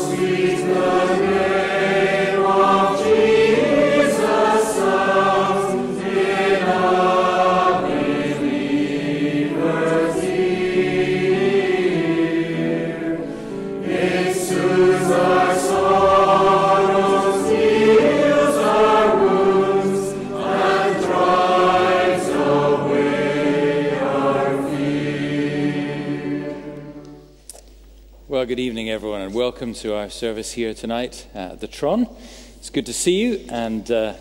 Well, and welcome to our service here tonight at the Tron. It's good to see you, and uh,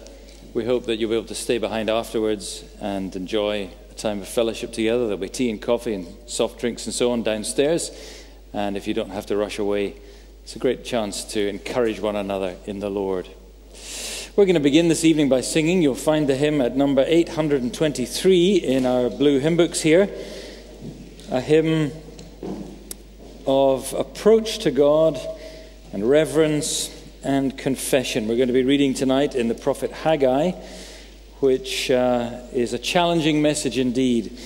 we hope that you'll be able to stay behind afterwards and enjoy a time of fellowship together. There'll be tea and coffee and soft drinks and so on downstairs. And if you don't have to rush away, it's a great chance to encourage one another in the Lord. We're going to begin this evening by singing. You'll find the hymn at number 823 in our blue hymn books here. A hymn of approach to God and reverence and confession. We're going to be reading tonight in the prophet Haggai, which uh, is a challenging message indeed.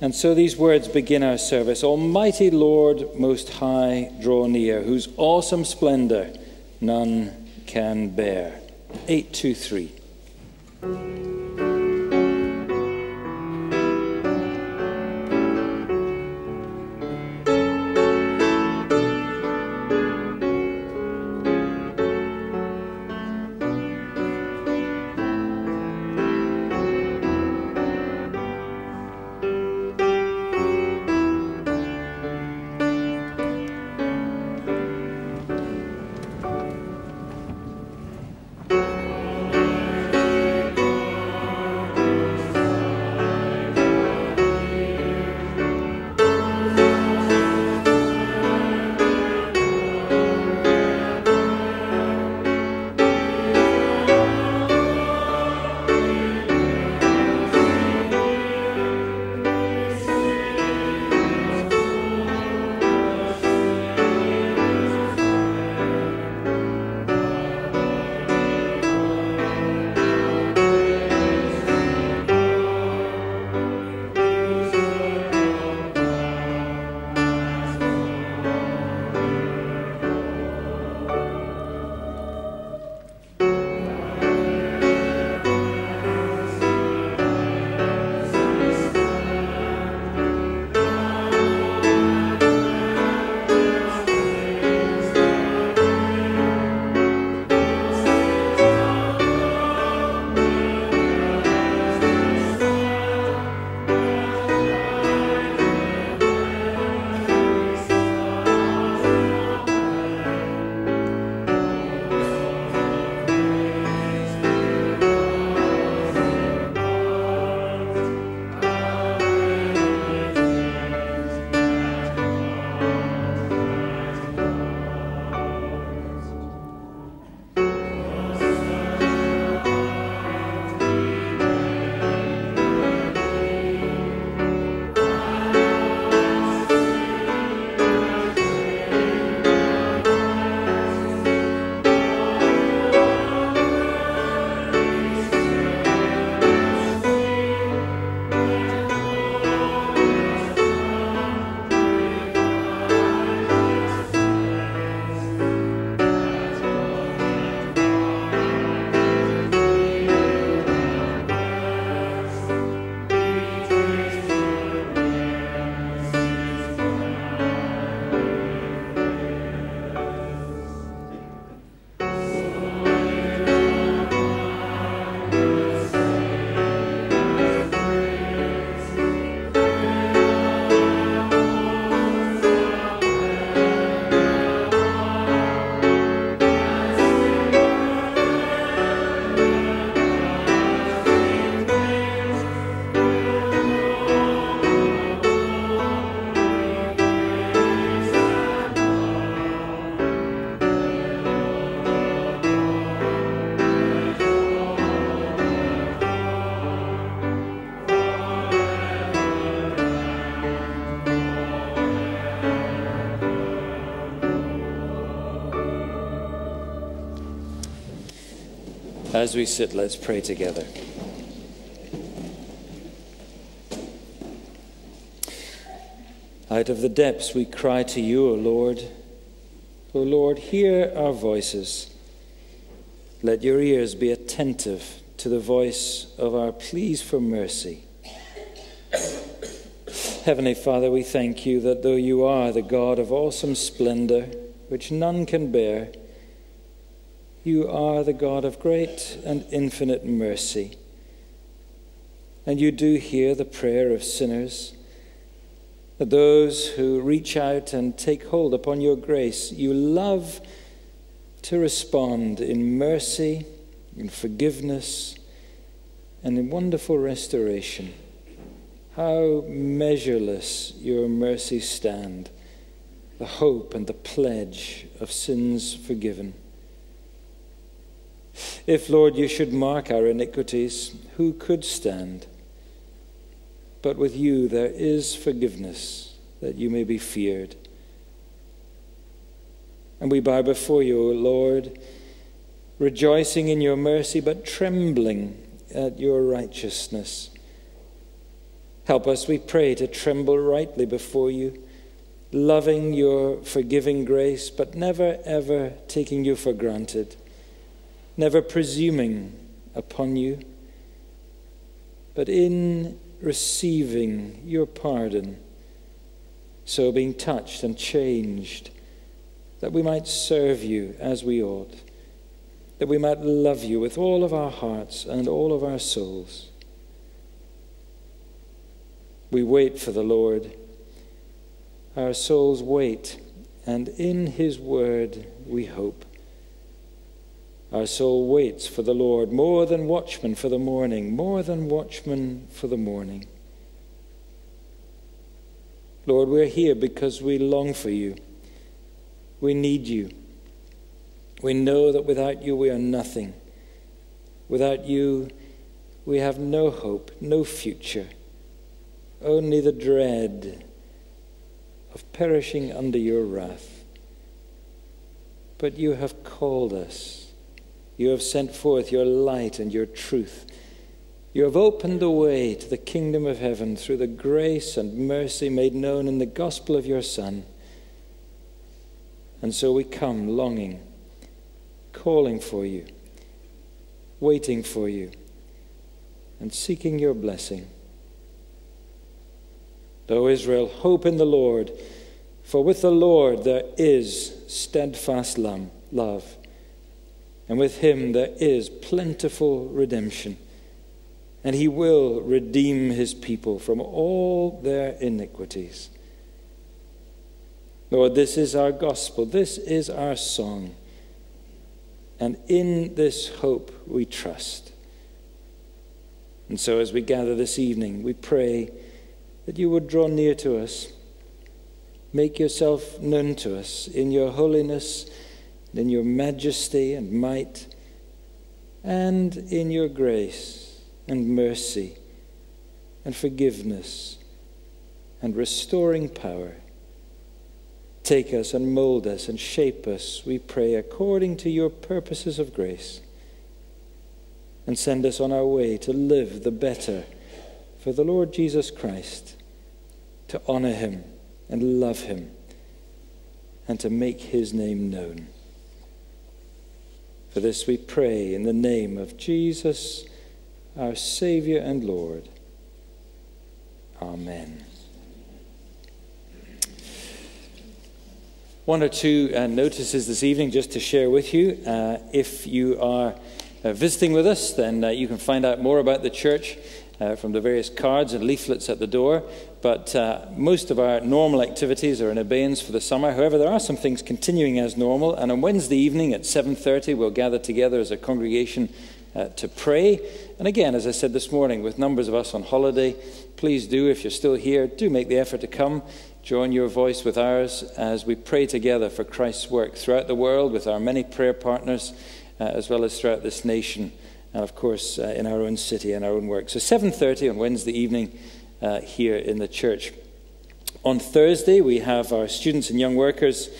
And so these words begin our service Almighty Lord, Most High, draw near, whose awesome splendor none can bear. 823. As we sit, let's pray together. Out of the depths we cry to you, O Lord. O Lord, hear our voices. Let your ears be attentive to the voice of our pleas for mercy. Heavenly Father, we thank you that though you are the God of awesome splendor, which none can bear, you are the God of great and infinite mercy. And you do hear the prayer of sinners, that those who reach out and take hold upon your grace, you love to respond in mercy, in forgiveness, and in wonderful restoration. How measureless your mercies stand, the hope and the pledge of sins forgiven. If, Lord, you should mark our iniquities, who could stand? But with you there is forgiveness, that you may be feared. And we bow before you, O Lord, rejoicing in your mercy, but trembling at your righteousness. Help us, we pray, to tremble rightly before you, loving your forgiving grace, but never ever taking you for granted, never presuming upon you, but in receiving your pardon, so being touched and changed, that we might serve you as we ought, that we might love you with all of our hearts and all of our souls. We wait for the Lord. Our souls wait, and in His word we hope. Our soul waits for the Lord more than watchmen for the morning, more than watchmen for the morning. Lord, we're here because we long for you. We need you. We know that without you we are nothing. Without you, we have no hope, no future only the dread of perishing under your wrath. But you have called us. You have sent forth your light and your truth. You have opened the way to the kingdom of heaven through the grace and mercy made known in the gospel of your Son. And so we come longing, calling for you, waiting for you, and seeking your blessing. O Israel, hope in the Lord, for with the Lord there is steadfast love, and with him there is plentiful redemption, and he will redeem his people from all their iniquities. Lord, this is our gospel, this is our song, and in this hope we trust. And so, as we gather this evening, we pray that you would draw near to us. Make yourself known to us in your holiness, in your majesty and might, and in your grace and mercy and forgiveness and restoring power. Take us and mold us and shape us, we pray, according to your purposes of grace. And send us on our way to live the better for the Lord Jesus Christ to honor him and love him and to make his name known. For this we pray in the name of Jesus, our Savior and Lord. Amen. One or two uh, notices this evening just to share with you. Uh, if you are uh, visiting with us, then uh, you can find out more about the church uh, from the various cards and leaflets at the door. But uh, most of our normal activities are in abeyance for the summer. However, there are some things continuing as normal. And on Wednesday evening at 7:30, we'll gather together as a congregation uh, to pray. And again, as I said this morning, with numbers of us on holiday, please do, if you're still here, do make the effort to come. Join your voice with ours as we pray together for Christ's work throughout the world with our many prayer partners, uh, as well as throughout this nation and of course uh, in our own city and our own work. So 7:30 on Wednesday evening uh, here in the church. On Thursday we have our students and young workers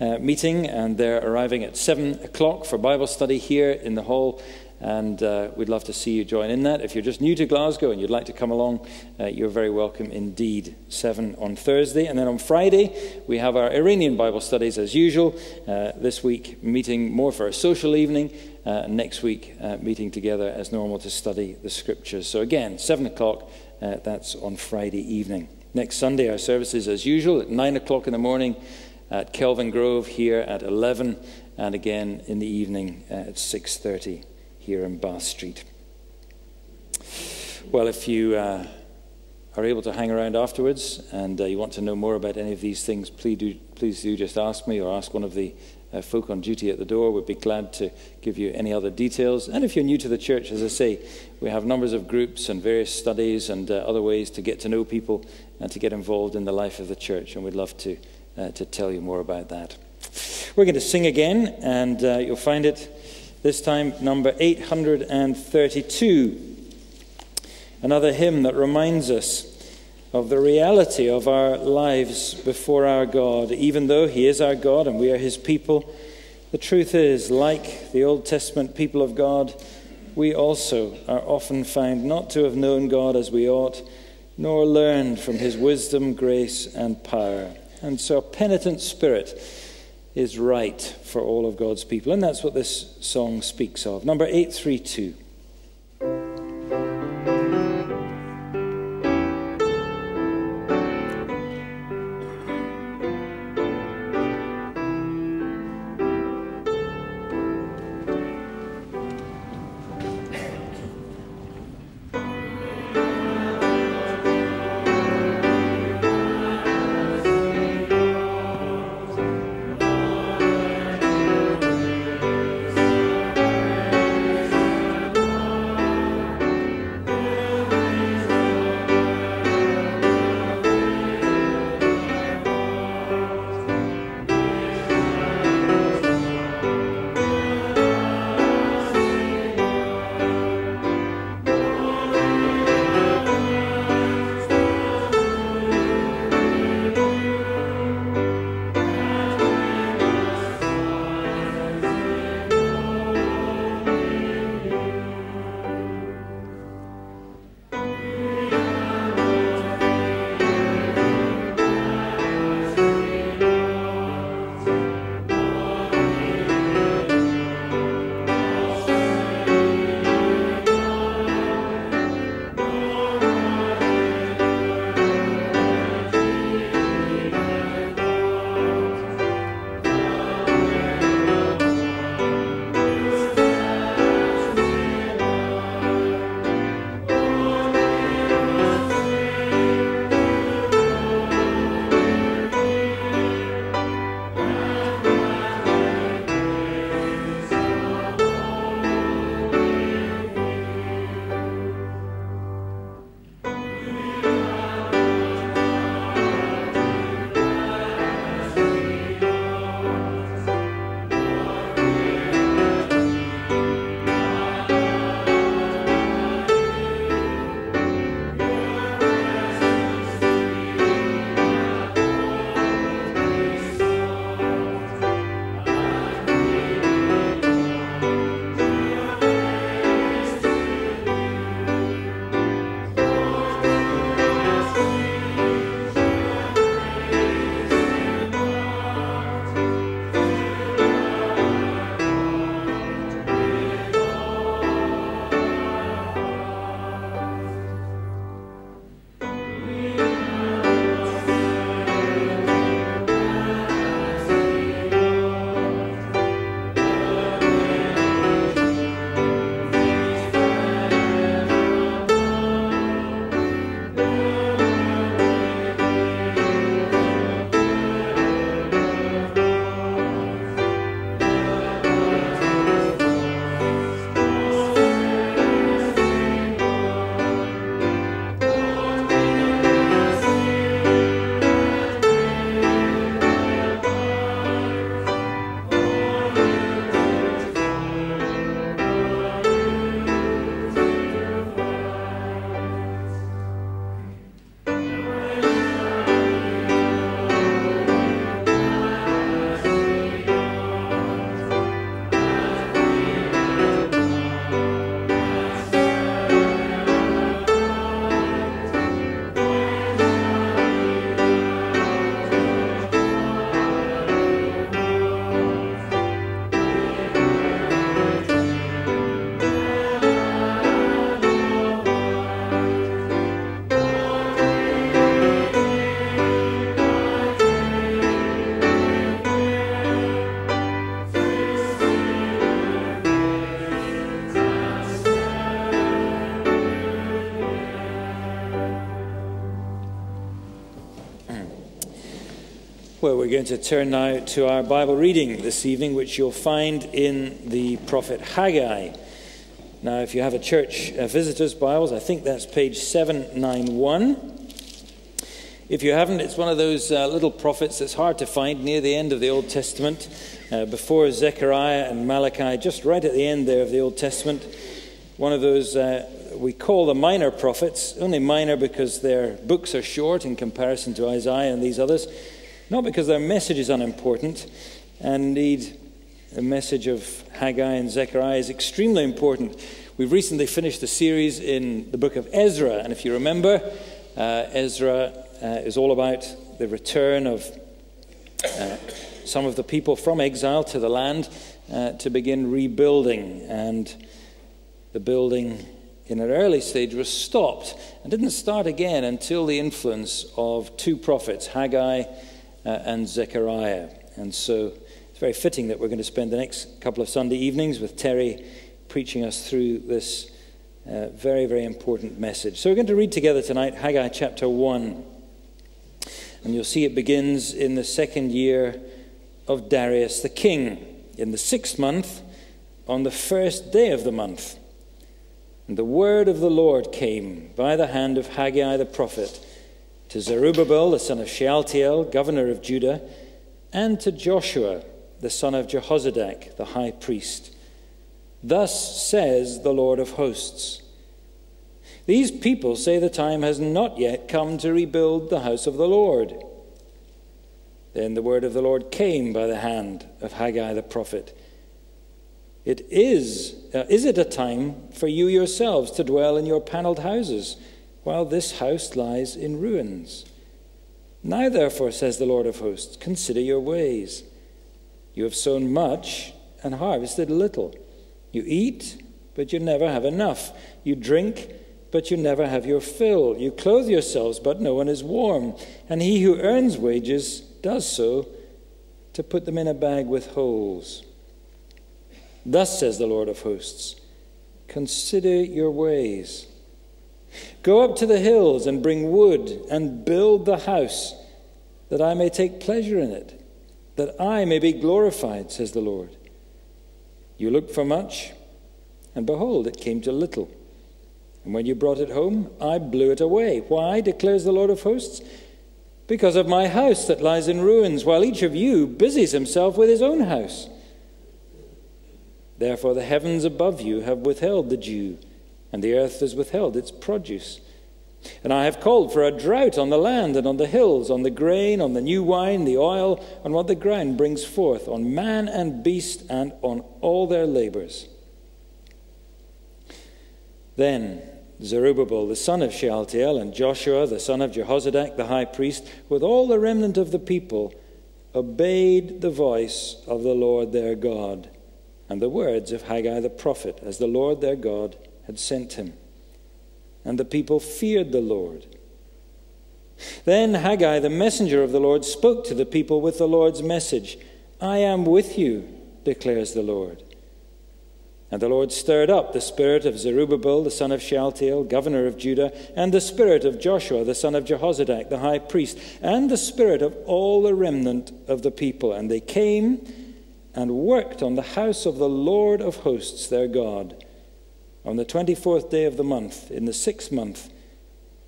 uh, meeting, and they're arriving at 7 o'clock for Bible study here in the hall. And uh, we'd love to see you join in that. If you're just new to Glasgow and you'd like to come along, uh, you're very welcome indeed. 7 on Thursday. And then on Friday, we have our Iranian Bible studies as usual. Uh, this week, meeting more for a social evening. Uh, next week, uh, meeting together as normal to study the scriptures. So again, 7 o'clock, uh, that's on Friday evening. Next Sunday, our services as usual at 9 o'clock in the morning at Kelvin Grove here at 11 and again in the evening at 6.30 here in Bath Street. Well, if you uh, are able to hang around afterwards and uh, you want to know more about any of these things, please do, please do just ask me or ask one of the uh, folk on duty at the door. We'd be glad to give you any other details. And if you're new to the church, as I say, we have numbers of groups and various studies and uh, other ways to get to know people and to get involved in the life of the church. And we'd love to, uh, to tell you more about that. We're going to sing again, and uh, you'll find it this time number 832. Another hymn that reminds us of the reality of our lives before our God. Even though He is our God and we are His people, the truth is, like the Old Testament people of God, we also are often found not to have known God as we ought, nor learned from His wisdom, grace, and power. And so a penitent spirit is right for all of God's people. And that's what this song speaks of. Number 832. Well, we're going to turn now to our Bible reading this evening, which you'll find in the prophet Haggai. Now, if you have a church uh, visitor's Bibles, I think that's page 791. If you haven't, it's one of those uh, little prophets that's hard to find near the end of the Old Testament, uh, before Zechariah and Malachi, just right at the end there of the Old Testament. One of those uh, we call the minor prophets, only minor because their books are short in comparison to Isaiah and these others. Not because their message is unimportant, and indeed, the message of Haggai and Zechariah is extremely important. We've recently finished a series in the book of Ezra, and if you remember, uh, Ezra uh, is all about the return of uh, some of the people from exile to the land uh, to begin rebuilding. And the building in an early stage was stopped and didn't start again until the influence of two prophets, Haggai and Zechariah. And so it's very fitting that we're going to spend the next couple of Sunday evenings with Terry preaching us through this uh, very, very important message. So we're going to read together tonight Haggai chapter 1. And you'll see it begins in the second year of Darius the king, in the sixth month, on the first day of the month. And the word of the Lord came by the hand of Haggai the prophet to Zerubbabel, the son of Shealtiel, governor of Judah, and to Joshua, the son of Jehozadak, the high priest. Thus says the Lord of hosts These people say the time has not yet come to rebuild the house of the Lord. Then the word of the Lord came by the hand of Haggai the prophet. It is, uh, is it a time for you yourselves to dwell in your paneled houses? While this house lies in ruins. Now, therefore, says the Lord of hosts, consider your ways. You have sown much and harvested little. You eat, but you never have enough. You drink, but you never have your fill. You clothe yourselves, but no one is warm. And he who earns wages does so to put them in a bag with holes. Thus says the Lord of hosts Consider your ways. Go up to the hills and bring wood and build the house, that I may take pleasure in it, that I may be glorified, says the Lord. You looked for much, and behold, it came to little. And when you brought it home, I blew it away. Why, declares the Lord of hosts? Because of my house that lies in ruins, while each of you busies himself with his own house. Therefore, the heavens above you have withheld the dew and the earth has withheld its produce. And I have called for a drought on the land and on the hills, on the grain, on the new wine, the oil, on what the ground brings forth, on man and beast, and on all their labors. Then Zerubbabel, the son of Shealtiel, and Joshua, the son of Jehozadak, the high priest, with all the remnant of the people, obeyed the voice of the Lord their God and the words of Haggai the prophet, as the Lord their God had sent him. And the people feared the Lord. Then Haggai, the messenger of the Lord, spoke to the people with the Lord's message I am with you, declares the Lord. And the Lord stirred up the spirit of Zerubbabel, the son of Shealtiel, governor of Judah, and the spirit of Joshua, the son of Jehozadak, the high priest, and the spirit of all the remnant of the people. And they came and worked on the house of the Lord of hosts, their God on the 24th day of the month, in the sixth month,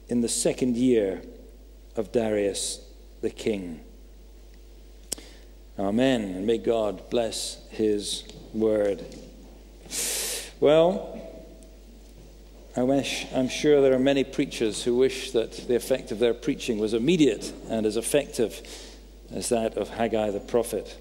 in the second year of Darius the king. Amen. And may God bless his word. Well, I wish, I'm sure there are many preachers who wish that the effect of their preaching was immediate and as effective as that of Haggai the prophet.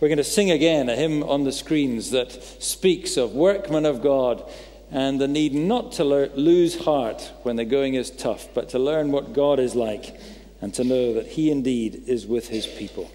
We're going to sing again a hymn on the screens that speaks of workmen of God and the need not to lose heart when the going is tough, but to learn what God is like and to know that He indeed is with His people.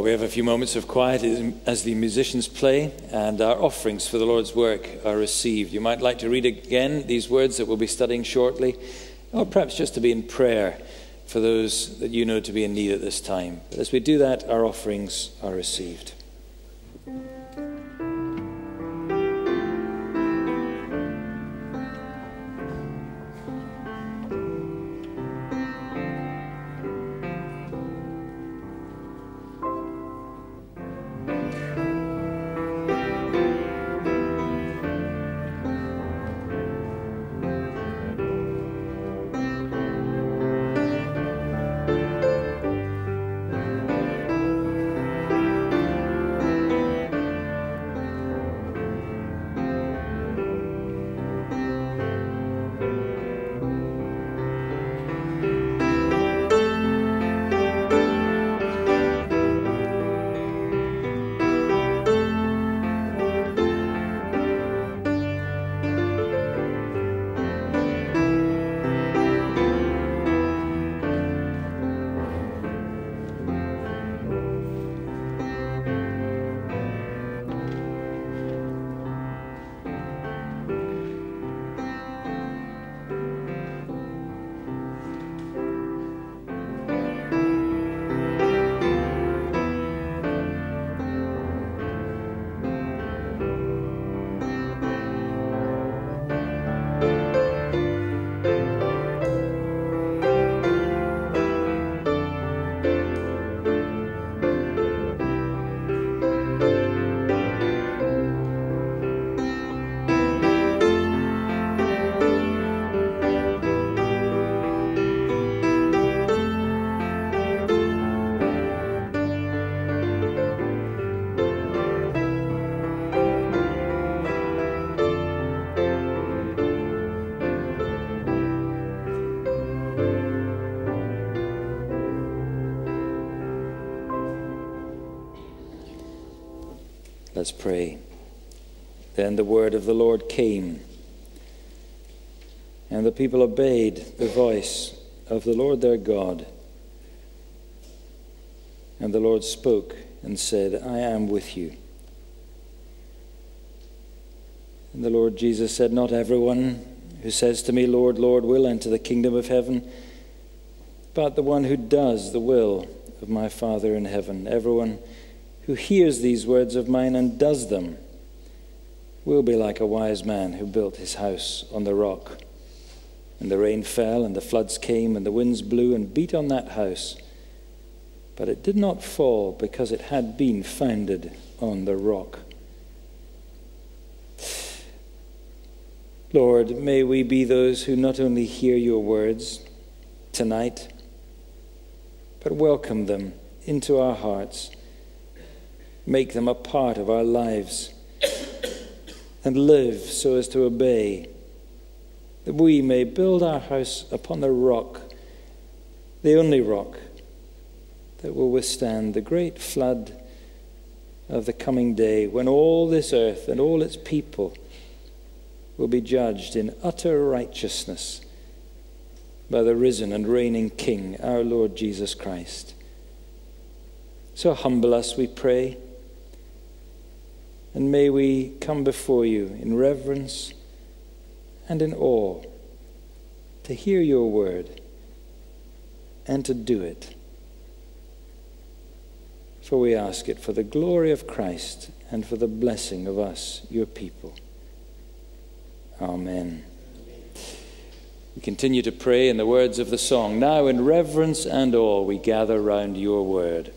Well, we have a few moments of quiet as the musicians play, and our offerings for the Lord's work are received. You might like to read again these words that we'll be studying shortly, or perhaps just to be in prayer for those that you know to be in need at this time. But as we do that, our offerings are received. Pray. Then the word of the Lord came, and the people obeyed the voice of the Lord their God. And the Lord spoke and said, I am with you. And the Lord Jesus said, Not everyone who says to me, Lord, Lord, will enter the kingdom of heaven, but the one who does the will of my Father in heaven. Everyone who hears these words of mine and does them will be like a wise man who built his house on the rock. And the rain fell, and the floods came, and the winds blew and beat on that house. But it did not fall because it had been founded on the rock. Lord, may we be those who not only hear your words tonight, but welcome them into our hearts make them a part of our lives, and live so as to obey, that we may build our house upon the rock, the only rock that will withstand the great flood of the coming day when all this earth and all its people will be judged in utter righteousness by the risen and reigning King, our Lord Jesus Christ. So humble us, we pray. And may we come before you in reverence and in awe to hear your word and to do it. For we ask it for the glory of Christ and for the blessing of us, your people. Amen. We continue to pray in the words of the song. Now, in reverence and awe, we gather round your word.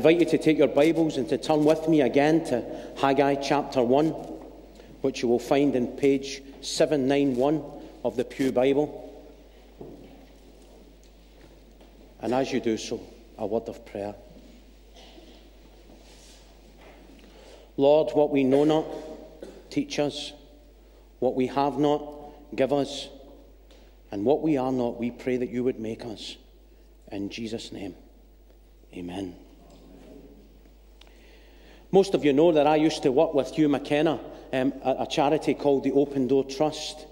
Invite you to take your Bibles and to turn with me again to Haggai chapter 1, which you will find in page 791 of the Pew Bible. And as you do so, a word of prayer. Lord, what we know not, teach us. What we have not, give us. And what we are not, we pray that you would make us. In Jesus' name, amen. Most of you know that I used to work with Hugh McKenna um, at a charity called the Open Door Trust.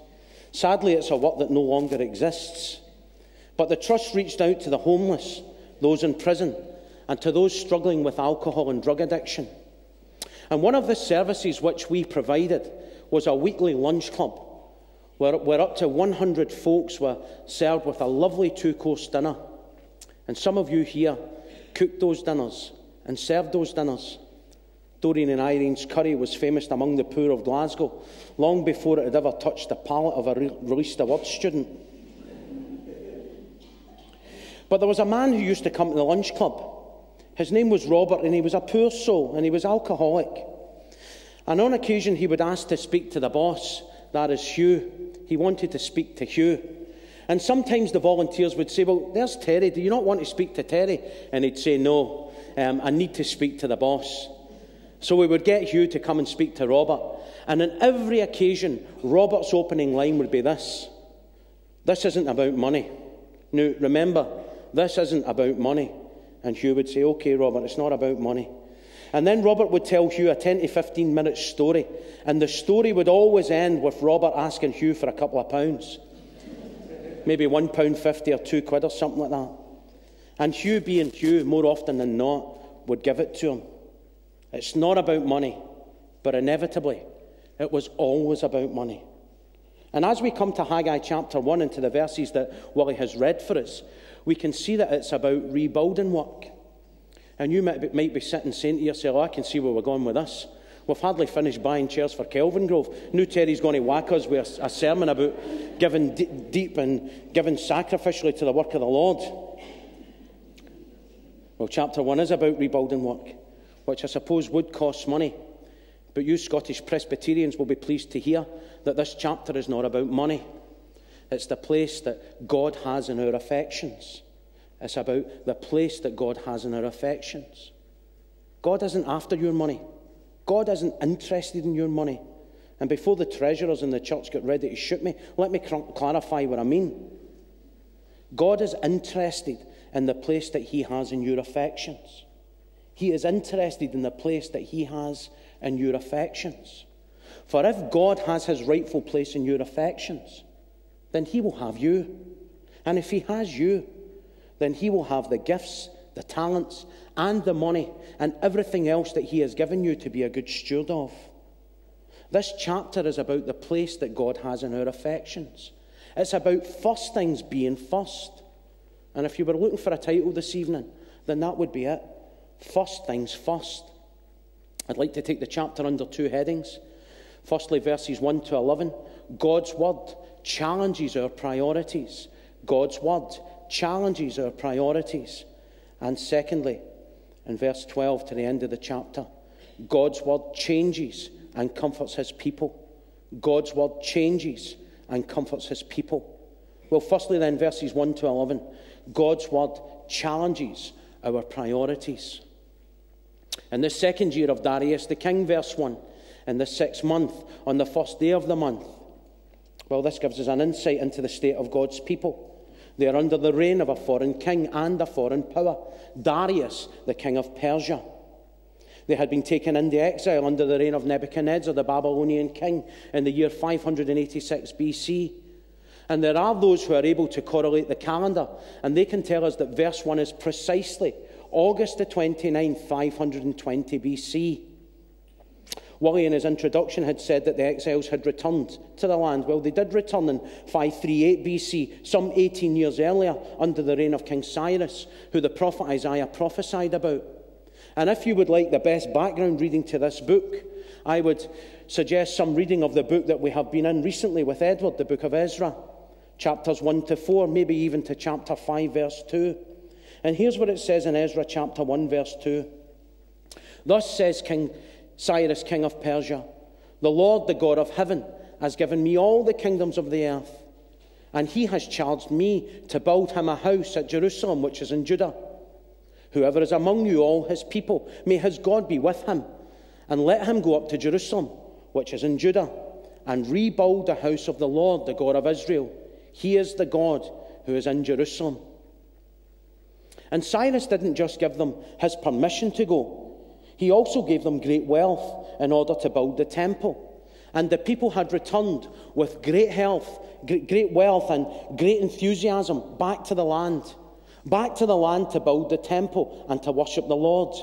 Sadly, it's a work that no longer exists. But the trust reached out to the homeless, those in prison, and to those struggling with alcohol and drug addiction. And one of the services which we provided was a weekly lunch club, where, where up to 100 folks were served with a lovely two course dinner. And some of you here cooked those dinners and served those dinners. Doreen and Irene's curry was famous among the poor of Glasgow long before it had ever touched the palate of a released award student. But there was a man who used to come to the lunch club. His name was Robert, and he was a poor soul, and he was alcoholic. And on occasion, he would ask to speak to the boss, that is Hugh. He wanted to speak to Hugh. And sometimes the volunteers would say, Well, there's Terry. Do you not want to speak to Terry? And he'd say, No, um, I need to speak to the boss. So we would get Hugh to come and speak to Robert. And on every occasion, Robert's opening line would be this This isn't about money. Now, remember, this isn't about money. And Hugh would say, OK, Robert, it's not about money. And then Robert would tell Hugh a 10 to 15 minute story. And the story would always end with Robert asking Hugh for a couple of pounds. Maybe one pound fifty or two quid or something like that. And Hugh, being Hugh, more often than not, would give it to him. It's not about money, but inevitably, it was always about money. And as we come to Haggai chapter 1 and to the verses that Willie has read for us, we can see that it's about rebuilding work. And you might be, might be sitting saying to yourself, oh, I can see where we're going with this. We've hardly finished buying chairs for Kelvingrove. New Terry's going to whack us with a, a sermon about giving d- deep and giving sacrificially to the work of the Lord. Well, chapter 1 is about rebuilding work which I suppose would cost money. But you Scottish Presbyterians will be pleased to hear that this chapter is not about money. It's the place that God has in our affections. It's about the place that God has in our affections. God isn't after your money. God isn't interested in your money. And before the treasurers in the church get ready to shoot me, let me clarify what I mean. God is interested in the place that He has in your affections. He is interested in the place that He has in your affections. For if God has His rightful place in your affections, then He will have you. And if He has you, then He will have the gifts, the talents, and the money, and everything else that He has given you to be a good steward of. This chapter is about the place that God has in our affections. It's about first things being first. And if you were looking for a title this evening, then that would be it. First things first. I'd like to take the chapter under two headings. Firstly, verses 1 to 11. God's word challenges our priorities. God's word challenges our priorities. And secondly, in verse 12 to the end of the chapter, God's word changes and comforts his people. God's word changes and comforts his people. Well, firstly, then, verses 1 to 11, God's word challenges our priorities. In the second year of Darius the king, verse 1, in the sixth month, on the first day of the month. Well, this gives us an insight into the state of God's people. They are under the reign of a foreign king and a foreign power, Darius, the king of Persia. They had been taken into exile under the reign of Nebuchadnezzar, the Babylonian king, in the year 586 BC. And there are those who are able to correlate the calendar, and they can tell us that verse 1 is precisely August the 29th, 520 BC. Wally, in his introduction, had said that the exiles had returned to the land. Well, they did return in 538 BC, some 18 years earlier, under the reign of King Cyrus, who the prophet Isaiah prophesied about. And if you would like the best background reading to this book, I would suggest some reading of the book that we have been in recently with Edward, the book of Ezra, chapters 1 to 4, maybe even to chapter 5, verse 2. And here's what it says in Ezra chapter 1, verse 2. Thus says King Cyrus, king of Persia, The Lord, the God of heaven, has given me all the kingdoms of the earth, and he has charged me to build him a house at Jerusalem, which is in Judah. Whoever is among you, all his people, may his God be with him, and let him go up to Jerusalem, which is in Judah, and rebuild the house of the Lord, the God of Israel. He is the God who is in Jerusalem. And Cyrus didn't just give them his permission to go, he also gave them great wealth in order to build the temple. And the people had returned with great health, great wealth, and great enthusiasm back to the land, back to the land to build the temple and to worship the Lord.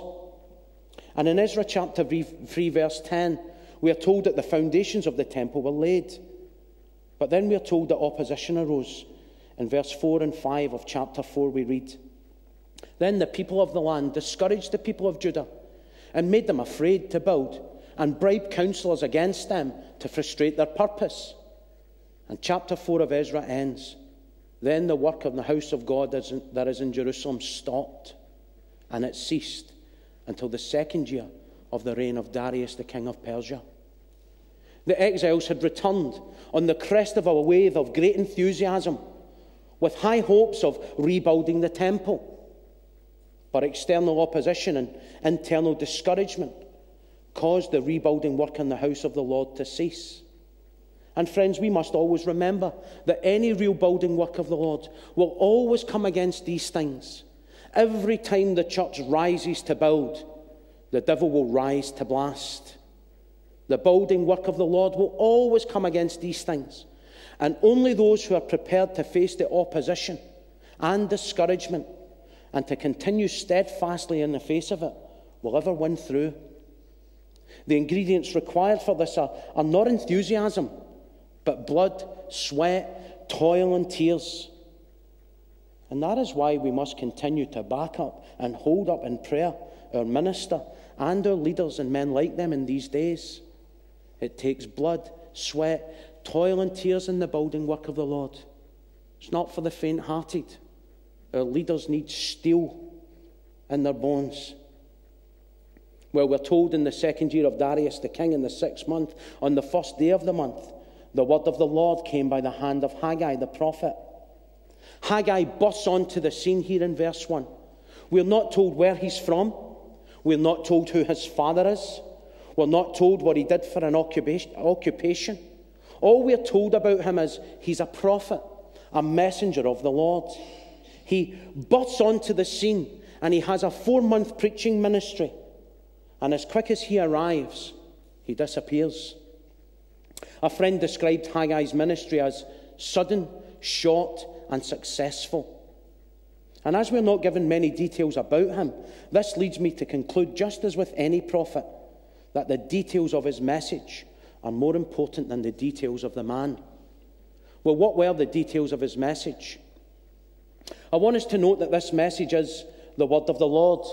And in Ezra chapter 3, verse 10, we are told that the foundations of the temple were laid. But then we are told that opposition arose. In verse 4 and 5 of chapter 4, we read Then the people of the land discouraged the people of Judah and made them afraid to build, and bribed counselors against them to frustrate their purpose. And chapter 4 of Ezra ends. Then the work of the house of God that is in Jerusalem stopped, and it ceased until the second year of the reign of Darius, the king of Persia. The exiles had returned on the crest of a wave of great enthusiasm with high hopes of rebuilding the temple. But external opposition and internal discouragement caused the rebuilding work in the house of the Lord to cease. And friends, we must always remember that any real building work of the Lord will always come against these things. Every time the church rises to build, the devil will rise to blast. The building work of the Lord will always come against these things. And only those who are prepared to face the opposition and discouragement and to continue steadfastly in the face of it will ever win through. The ingredients required for this are, are not enthusiasm, but blood, sweat, toil, and tears. And that is why we must continue to back up and hold up in prayer our minister and our leaders and men like them in these days. It takes blood, sweat, toil, and tears in the building work of the Lord. It's not for the faint hearted. Uh, Our leaders need steel in their bones. Well, we're told in the second year of Darius the king, in the sixth month, on the first day of the month, the word of the Lord came by the hand of Haggai the prophet. Haggai busts onto the scene here in verse 1. We're not told where he's from. We're not told who his father is. We're not told what he did for an occupation. All we're told about him is he's a prophet, a messenger of the Lord. He busts onto the scene and he has a four month preaching ministry. And as quick as he arrives, he disappears. A friend described Haggai's ministry as sudden, short, and successful. And as we're not given many details about him, this leads me to conclude, just as with any prophet, that the details of his message are more important than the details of the man. Well, what were the details of his message? I want us to note that this message is the word of the Lord.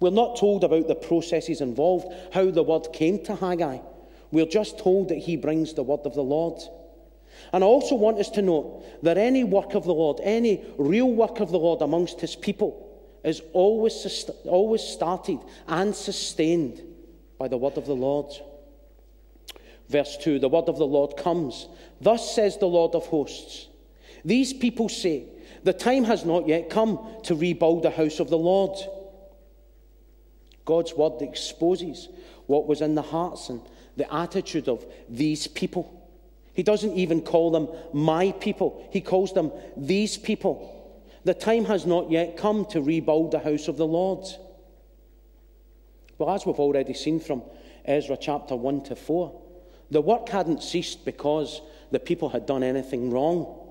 We're not told about the processes involved, how the word came to Haggai. We're just told that he brings the word of the Lord. And I also want us to note that any work of the Lord, any real work of the Lord amongst his people, is always, always started and sustained by the word of the Lord. Verse 2 The word of the Lord comes. Thus says the Lord of hosts These people say, The time has not yet come to rebuild the house of the Lord. God's word exposes what was in the hearts and the attitude of these people. He doesn't even call them my people, he calls them these people. The time has not yet come to rebuild the house of the Lord. Well, as we've already seen from Ezra chapter 1 to 4, the work hadn't ceased because the people had done anything wrong.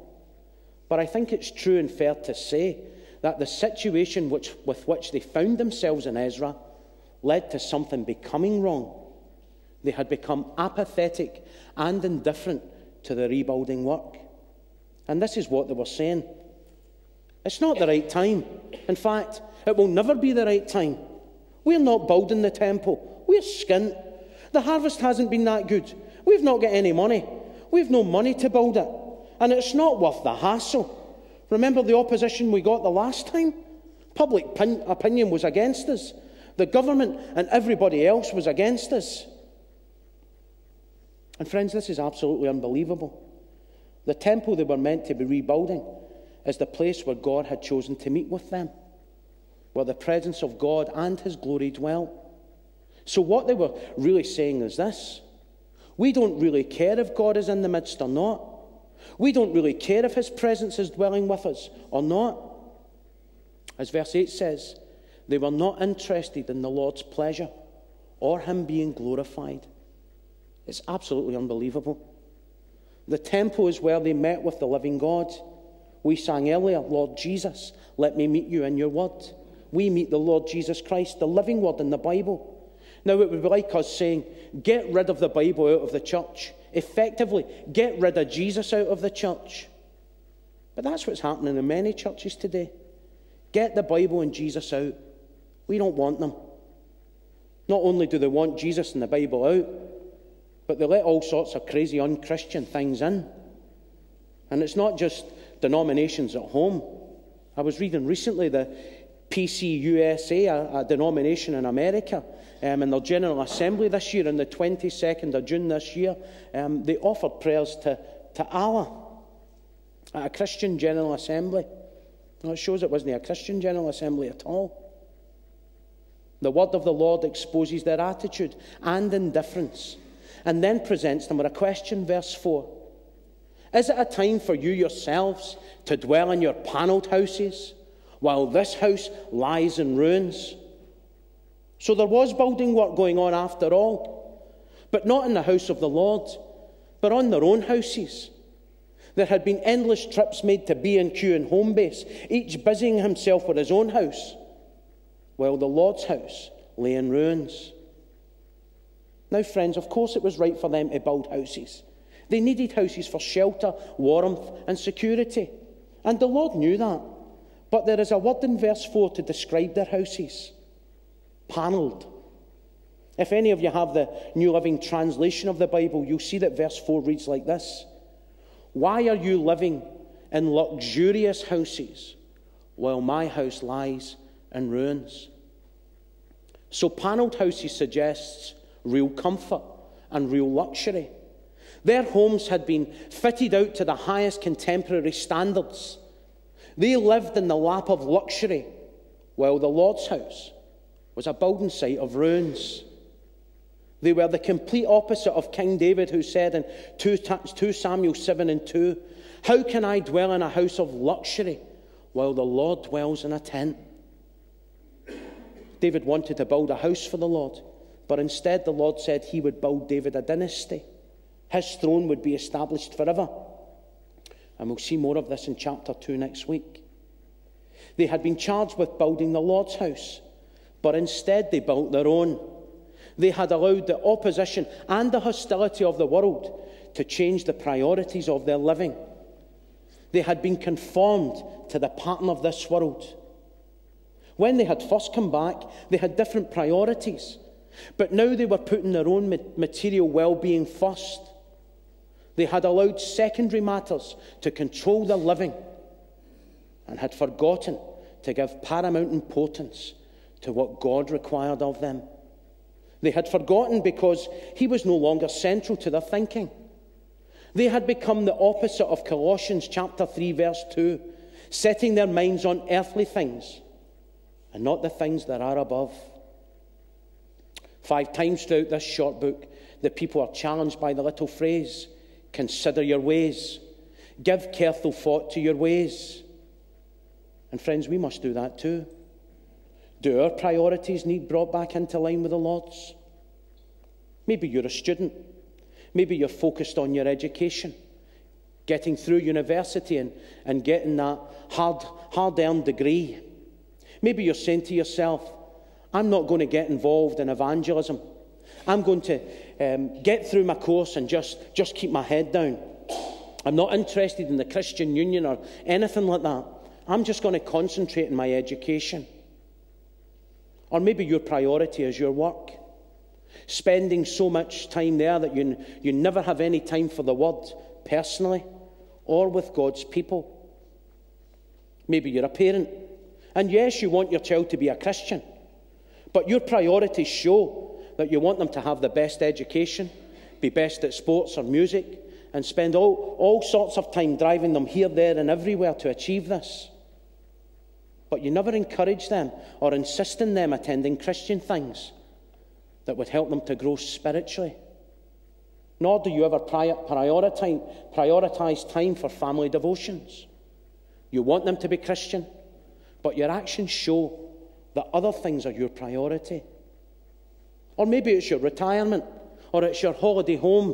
But I think it's true and fair to say that the situation which, with which they found themselves in Ezra led to something becoming wrong. They had become apathetic and indifferent to the rebuilding work. And this is what they were saying. It's not the right time. In fact, it will never be the right time. We're not building the temple. We're skint. The harvest hasn't been that good. We've not got any money. We've no money to build it. And it's not worth the hassle. Remember the opposition we got the last time? Public opinion was against us. The government and everybody else was against us. And, friends, this is absolutely unbelievable. The temple they were meant to be rebuilding is the place where God had chosen to meet with them, where the presence of God and His glory dwelt. So, what they were really saying is this we don't really care if God is in the midst or not. We don't really care if His presence is dwelling with us or not. As verse 8 says, they were not interested in the Lord's pleasure or Him being glorified. It's absolutely unbelievable. The temple is where they met with the living God. We sang earlier, Lord Jesus, let me meet you in your word. We meet the Lord Jesus Christ, the living word in the Bible. Now, it would be like us saying, get rid of the Bible out of the church. Effectively, get rid of Jesus out of the church. But that's what's happening in many churches today. Get the Bible and Jesus out. We don't want them. Not only do they want Jesus and the Bible out, but they let all sorts of crazy unchristian things in. And it's not just denominations at home. I was reading recently the PCUSA, a, a denomination in America, um, in their General Assembly this year, on the 22nd of June this year, um, they offered prayers to, to Allah at a Christian General Assembly. Well, it shows it wasn't a Christian General Assembly at all. The word of the Lord exposes their attitude and indifference and then presents them with a question, verse 4. Is it a time for you yourselves to dwell in your panelled houses while this house lies in ruins? So there was building work going on after all, but not in the house of the Lord, but on their own houses. There had been endless trips made to B&Q and Homebase, each busying himself with his own house, while the Lord's house lay in ruins. Now, friends, of course it was right for them to build houses. They needed houses for shelter, warmth, and security. And the Lord knew that. But there is a word in verse 4 to describe their houses panelled. If any of you have the New Living Translation of the Bible, you'll see that verse 4 reads like this Why are you living in luxurious houses while my house lies in ruins? So, panelled houses suggests real comfort and real luxury. Their homes had been fitted out to the highest contemporary standards. They lived in the lap of luxury, while the Lord's house was a building site of ruins. They were the complete opposite of King David, who said in 2 Samuel 7 and 2, How can I dwell in a house of luxury while the Lord dwells in a tent? David wanted to build a house for the Lord, but instead the Lord said he would build David a dynasty. His throne would be established forever. And we'll see more of this in chapter 2 next week. They had been charged with building the Lord's house, but instead they built their own. They had allowed the opposition and the hostility of the world to change the priorities of their living. They had been conformed to the pattern of this world. When they had first come back, they had different priorities, but now they were putting their own material well being first. They had allowed secondary matters to control their living and had forgotten to give paramount importance to what God required of them. They had forgotten because he was no longer central to their thinking. They had become the opposite of Colossians chapter 3 verse 2, setting their minds on earthly things and not the things that are above. Five times throughout this short book, the people are challenged by the little phrase, consider your ways. Give careful thought to your ways. And friends, we must do that too. Do our priorities need brought back into line with the Lord's? Maybe you're a student. Maybe you're focused on your education, getting through university and, and getting that hard, hard earned degree. Maybe you're saying to yourself, I'm not going to get involved in evangelism. I'm going to um, get through my course and just, just keep my head down. I'm not interested in the Christian Union or anything like that. I'm just going to concentrate on my education. Or maybe your priority is your work. Spending so much time there that you, you never have any time for the word personally or with God's people. Maybe you're a parent And yes, you want your child to be a Christian, but your priorities show that you want them to have the best education, be best at sports or music, and spend all, all sorts of time driving them here, there, and everywhere to achieve this. But you never encourage them or insist on them attending Christian things that would help them to grow spiritually. Nor do you ever prioritize, time for family devotions. You want them to be Christian, but your actions show that other things are your priority. Or maybe it's your retirement, or it's your holiday home,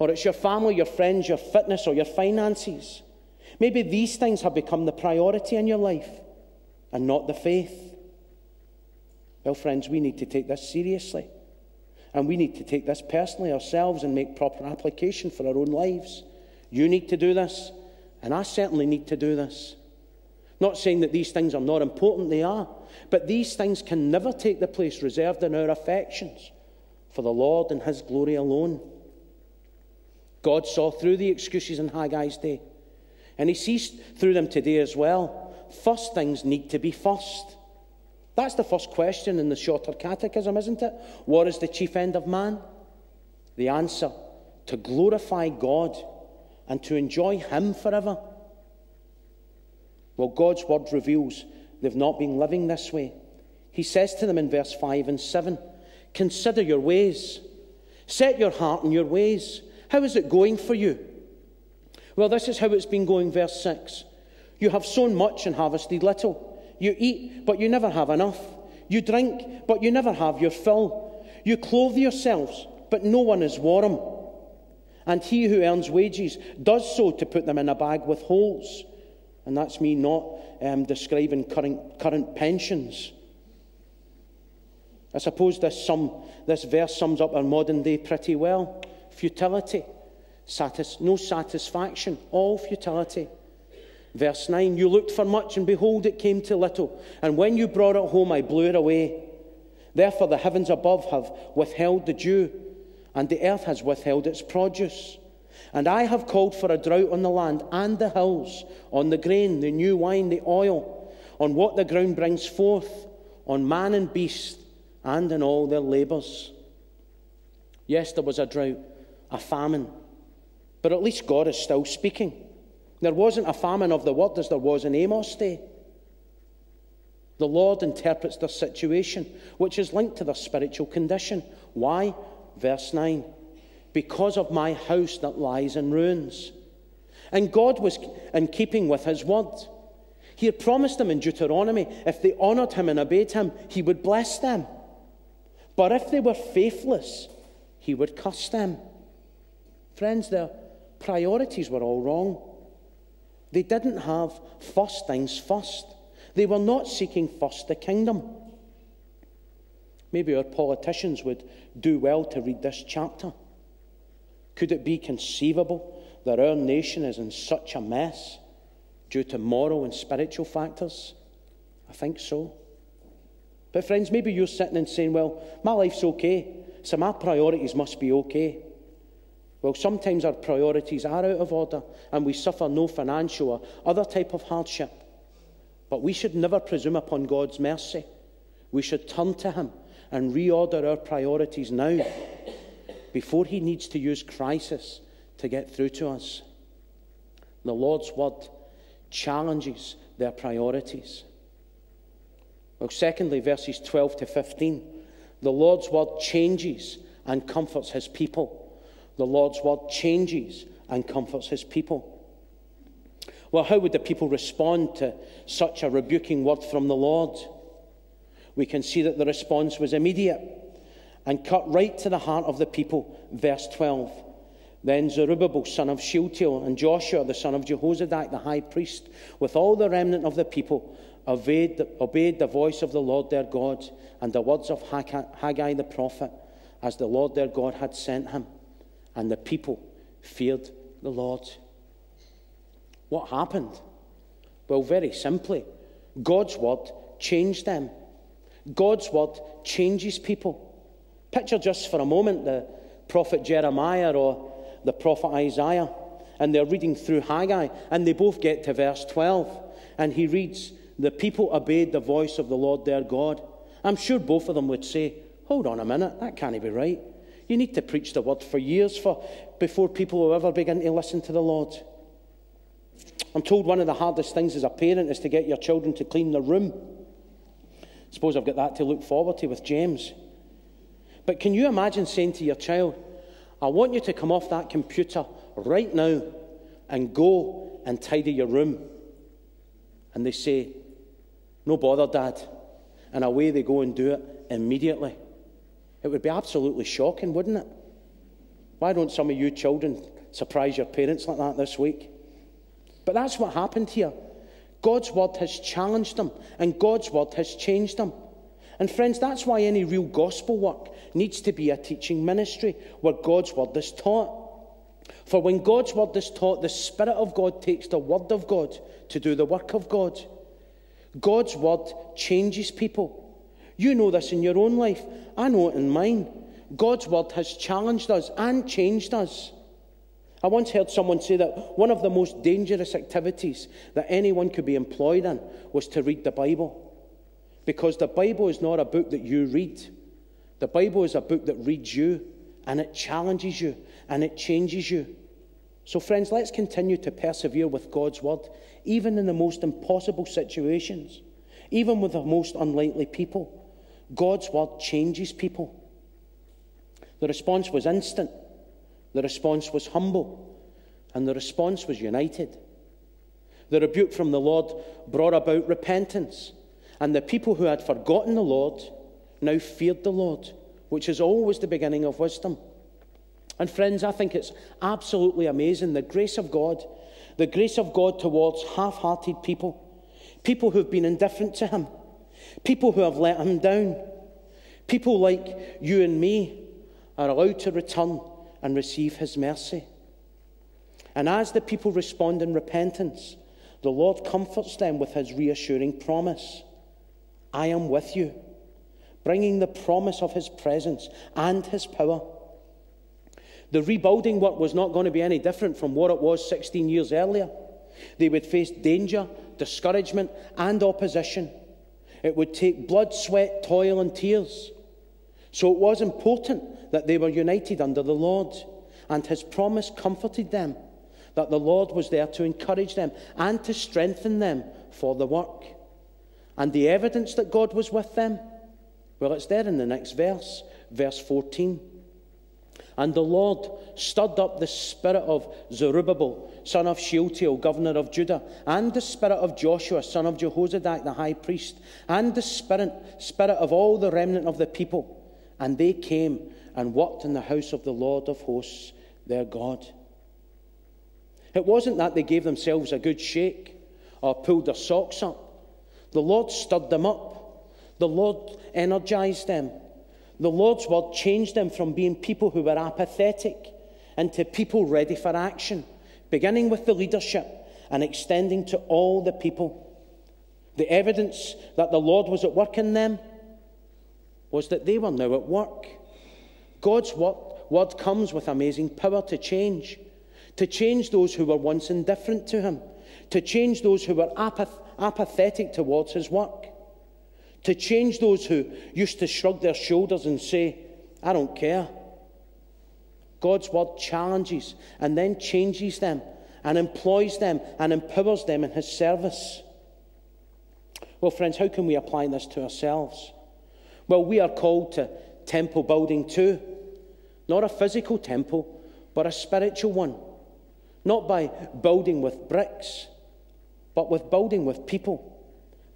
or it's your family, your friends, your fitness, or your finances. Maybe these things have become the priority in your life and not the faith. Well, friends, we need to take this seriously. And we need to take this personally ourselves and make proper application for our own lives. You need to do this, and I certainly need to do this. Not saying that these things are not important, they are. But these things can never take the place reserved in our affections for the Lord and His glory alone. God saw through the excuses in Haggai's day, and He sees through them today as well. First things need to be first. That's the first question in the shorter catechism, isn't it? What is the chief end of man? The answer to glorify God and to enjoy Him forever. Well, God's word reveals they've not been living this way. He says to them in verse 5 and 7 Consider your ways, set your heart in your ways. How is it going for you? Well, this is how it's been going, verse 6. You have sown much and harvested little. You eat, but you never have enough. You drink, but you never have your fill. You clothe yourselves, but no one is warm. And he who earns wages does so to put them in a bag with holes. And that's me not um, describing current, current pensions. I suppose this, sum, this verse sums up our modern day pretty well. Futility, satis- no satisfaction, all futility. Verse 9 You looked for much, and behold, it came to little. And when you brought it home, I blew it away. Therefore, the heavens above have withheld the dew, and the earth has withheld its produce. And I have called for a drought on the land and the hills, on the grain, the new wine, the oil, on what the ground brings forth, on man and beast, and in all their labours. Yes, there was a drought, a famine, but at least God is still speaking. There wasn't a famine of the word as there was in Amos' day. The Lord interprets their situation, which is linked to their spiritual condition. Why? Verse 9 Because of my house that lies in ruins. And God was in keeping with his word. He had promised them in Deuteronomy if they honoured him and obeyed him, he would bless them. But if they were faithless, he would curse them. Friends, their priorities were all wrong. They didn't have first things first. They were not seeking first the kingdom. Maybe our politicians would do well to read this chapter. Could it be conceivable that our nation is in such a mess due to moral and spiritual factors? I think so. But, friends, maybe you're sitting and saying, well, my life's okay, so my priorities must be okay. Well, sometimes our priorities are out of order and we suffer no financial or other type of hardship. But we should never presume upon God's mercy. We should turn to Him and reorder our priorities now before He needs to use crisis to get through to us. The Lord's Word challenges their priorities. Well, secondly, verses 12 to 15, the Lord's Word changes and comforts His people the Lord's word changes and comforts his people. Well, how would the people respond to such a rebuking word from the Lord? We can see that the response was immediate and cut right to the heart of the people. Verse 12. Then Zerubbabel, son of Shealtiel, and Joshua, the son of Jehozadak, the high priest, with all the remnant of the people, obeyed the, obeyed the voice of the Lord their God and the words of Haggai the prophet, as the Lord their God had sent him and the people feared the Lord. What happened? Well, very simply, God's word changed them. God's word changes people. Picture just for a moment the prophet Jeremiah or the prophet Isaiah, and they're reading through Haggai, and they both get to verse 12, and he reads, the people obeyed the voice of the Lord their God. I'm sure both of them would say, Hold on a minute, that can't be right. You need to preach the word for years for, before people will ever begin to listen to the Lord. I'm told one of the hardest things as a parent is to get your children to clean their room. Suppose I've got that to look forward to with James. But can you imagine saying to your child, I want you to come off that computer right now and go and tidy your room? And they say, No bother, Dad. And away they go and do it immediately. It would be absolutely shocking, wouldn't it? Why don't some of you children surprise your parents like that this week? But that's what happened here. God's word has challenged them, and God's word has changed them. And friends, that's why any real gospel work needs to be a teaching ministry where God's word is taught. For when God's word is taught, the Spirit of God takes the word of God to do the work of God. God's word changes people. You know this in your own life. I know it in mine. God's word has challenged us and changed us. I once heard someone say that one of the most dangerous activities that anyone could be employed in was to read the Bible. Because the Bible is not a book that you read, the Bible is a book that reads you and it challenges you and it changes you. So, friends, let's continue to persevere with God's word, even in the most impossible situations, even with the most unlikely people. God's word changes people. The response was instant, the response was humble, and the response was united. The rebuke from the Lord brought about repentance, and the people who had forgotten the Lord now feared the Lord, which is always the beginning of wisdom. And friends, I think it's absolutely amazing the grace of God, the grace of God towards half hearted people, people who've been indifferent to Him, People who have let him down, people like you and me, are allowed to return and receive his mercy. And as the people respond in repentance, the Lord comforts them with his reassuring promise I am with you, bringing the promise of his presence and his power. The rebuilding work was not going to be any different from what it was 16 years earlier. They would face danger, discouragement, and opposition. It would take blood, sweat, toil, and tears. So it was important that they were united under the Lord, and his promise comforted them that the Lord was there to encourage them and to strengthen them for the work. And the evidence that God was with them, well, it's there in the next verse, verse 14. And the Lord stirred up the spirit of Zerubbabel, son of Shealtiel, governor of Judah, and the spirit of Joshua, son of Jehozadak, the high priest, and the spirit, spirit of all the remnant of the people. And they came and worked in the house of the Lord of hosts, their God. It wasn't that they gave themselves a good shake or pulled their socks up. The Lord stirred them up. The Lord energized them. The Lord's word changed them from being people who were apathetic into people ready for action, beginning with the leadership and extending to all the people. The evidence that the Lord was at work in them was that they were now at work. God's word, comes with amazing power to change, to change those who were once indifferent to Him, to change those who were apath- apathetic towards His work to change those who used to shrug their shoulders and say, I don't care. God's word challenges and then changes them and employs them and empowers them in his service. Well, friends, how can we apply this to ourselves? Well, we are called to temple building too. Not a physical temple, but a spiritual one. Not by building with bricks, but with building with people.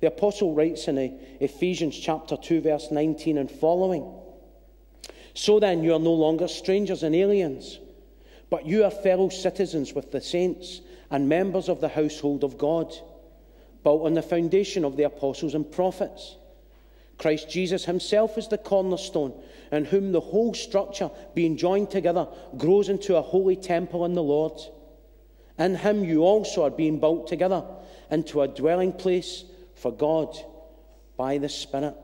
The apostle writes in uh, Ephesians chapter 2, verse 19 and following So then, you are no longer strangers and aliens, but you are fellow citizens with the saints and members of the household of God, built on the foundation of the apostles and prophets. Christ Jesus himself is the cornerstone, in whom the whole structure, being joined together, grows into a holy temple in the Lord. In him you also are being built together into a dwelling place for God by the Spirit.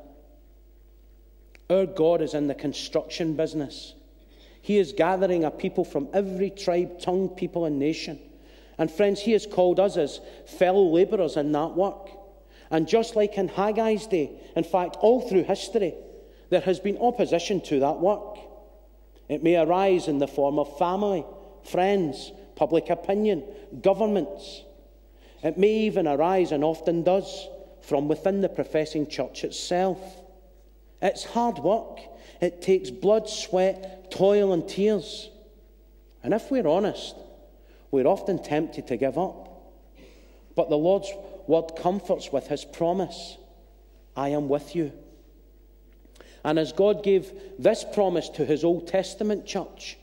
Our God is in the construction business. He is gathering a people from every tribe, tongue, people, and nation. And friends, He has called us as fellow labourers in that work. And just like in Haggai's day, in fact, all through history, there has been opposition to that work. It may arise in the form of family, friends, public opinion, governments. It may even arise, and often does, from within the professing church itself. It's hard work. It takes blood, sweat, toil, and tears. And if we're honest, we're often tempted to give up. But the Lord's word comforts with his promise I am with you. And as God gave this promise to his Old Testament church,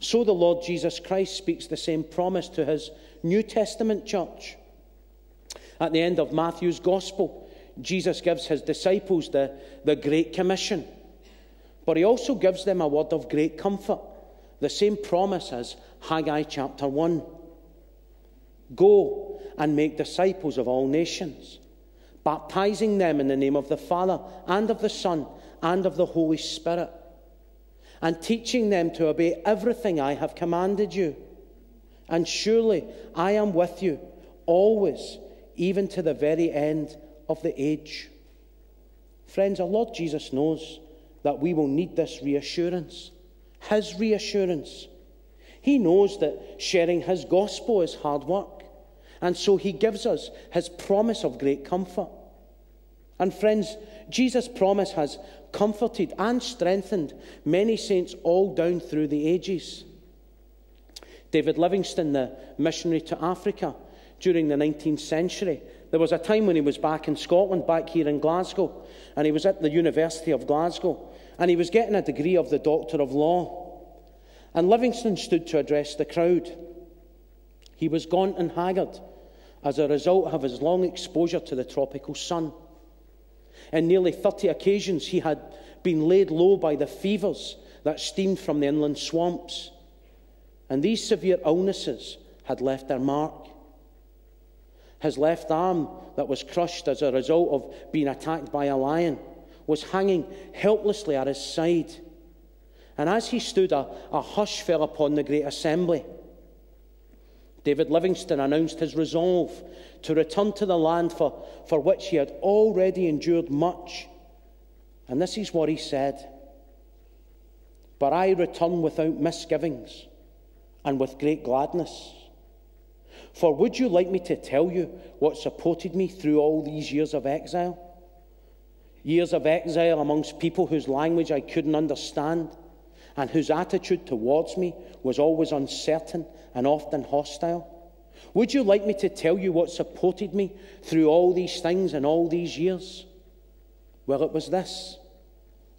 so the Lord Jesus Christ speaks the same promise to his New Testament church. At the end of Matthew's Gospel, Jesus gives his disciples the, the Great Commission, but he also gives them a word of great comfort, the same promise as Haggai chapter 1. Go and make disciples of all nations, baptizing them in the name of the Father and of the Son and of the Holy Spirit, and teaching them to obey everything I have commanded you. And surely I am with you always, even to the very end of the age. Friends, our Lord Jesus knows that we will need this reassurance, His reassurance. He knows that sharing His gospel is hard work, and so He gives us His promise of great comfort. And friends, Jesus' promise has comforted and strengthened many saints all down through the ages. David Livingstone, the missionary to Africa during the 19th century, there was a time when he was back in Scotland, back here in Glasgow, and he was at the University of Glasgow, and he was getting a degree of the Doctor of Law. And Livingstone stood to address the crowd. He was gaunt and haggard as a result of his long exposure to the tropical sun. In nearly 30 occasions, he had been laid low by the fevers that steamed from the inland swamps. And these severe illnesses had left their mark. His left arm, that was crushed as a result of being attacked by a lion, was hanging helplessly at his side. And as he stood, a, a hush fell upon the great assembly. David Livingstone announced his resolve to return to the land for, for which he had already endured much. And this is what he said But I return without misgivings and with great gladness. For would you like me to tell you what supported me through all these years of exile? Years of exile amongst people whose language I couldn't understand and whose attitude towards me was always uncertain and often hostile? Would you like me to tell you what supported me through all these things and all these years? Well, it was this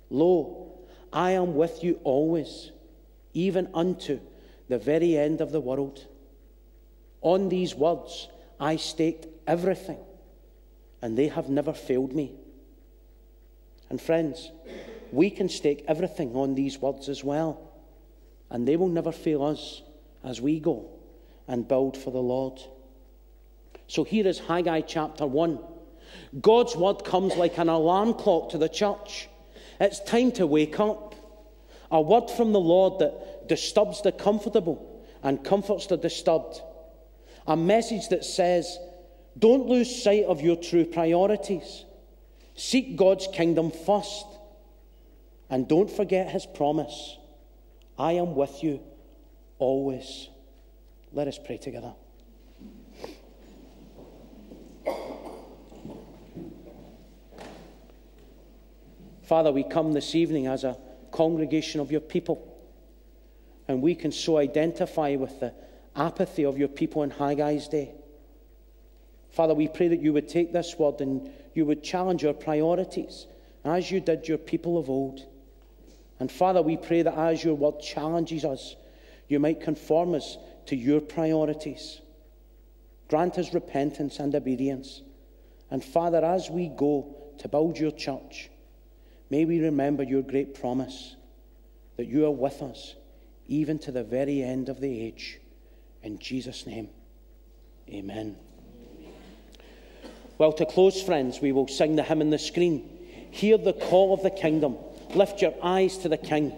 Lo, I am with you always, even unto the very end of the world. On these words I staked everything, and they have never failed me. And friends, we can stake everything on these words as well, and they will never fail us as we go and build for the Lord. So here is Haggai chapter 1. God's word comes like an alarm clock to the church. It's time to wake up. A word from the Lord that disturbs the comfortable and comforts the disturbed. A message that says, don't lose sight of your true priorities. Seek God's kingdom first. And don't forget his promise I am with you always. Let us pray together. Father, we come this evening as a congregation of your people, and we can so identify with the apathy of your people in Haggai's day. Father, we pray that you would take this word and you would challenge your priorities as you did your people of old. And Father, we pray that as your word challenges us, you might conform us to your priorities. Grant us repentance and obedience. And Father, as we go to build your church, may we remember your great promise that you are with us even to the very end of the age. In Jesus' name, amen. Well, to close, friends, we will sing the hymn on the screen. Hear the call of the kingdom. Lift your eyes to the King.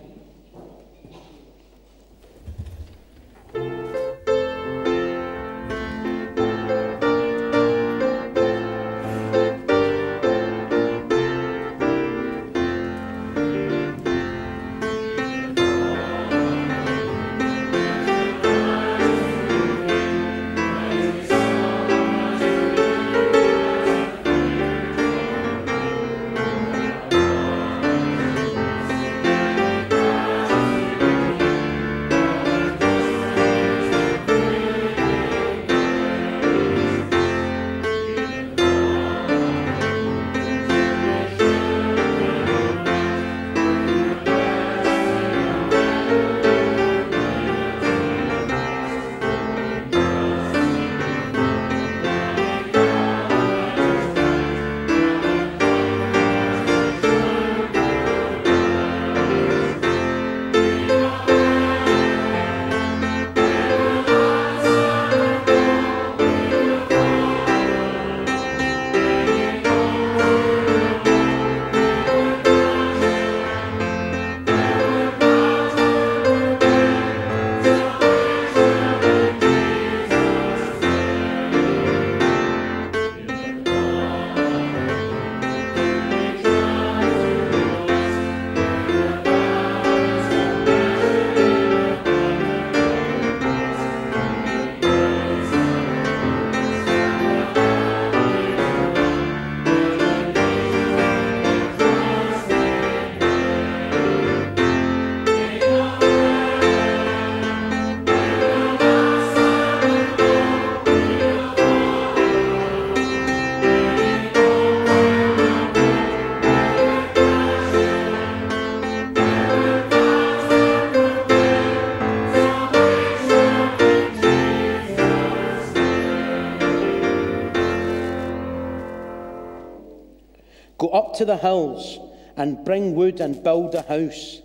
To the hills and bring wood and build a house,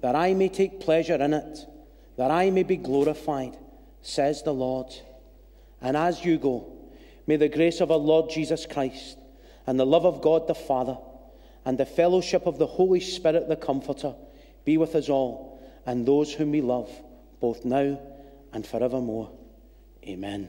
that I may take pleasure in it, that I may be glorified, says the Lord. And as you go, may the grace of our Lord Jesus Christ and the love of God the Father and the fellowship of the Holy Spirit the Comforter be with us all and those whom we love, both now and forevermore. Amen.